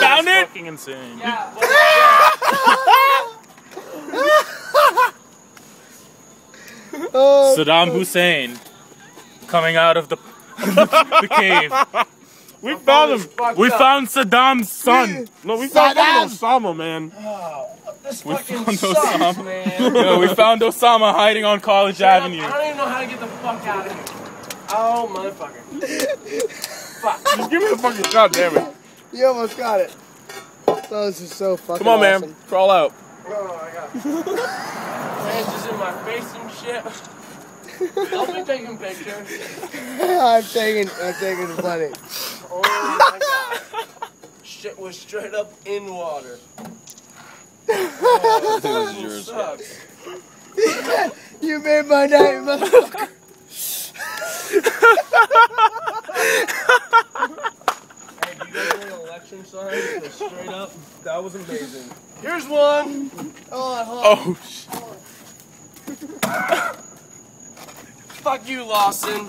Found it? Fucking insane. Yeah. Oh, Saddam Hussein coming out of the, the cave. We found him. We found Saddam's son. No, we found Saddam. fucking Osama, man. Oh, this We found sucks, Osama. man. Yo, we found Osama hiding on College Avenue. I don't even know how to get the fuck out of here. Oh, motherfucker. fuck. Just give me the fucking shot, damn it. you almost got it. Those are so fucking Come on, man. Crawl out. Oh, I got branches in my face and shit. I'll be taking pictures. I'm taking, I'm taking plenty. Oh my god. Shit was straight up in water. Oh, This is yours. sucks. You made my night, motherfucker. Hey, do you guys want an election Straight up. That was amazing. Here's one. Oh. Oh, Fuck you, Lawson.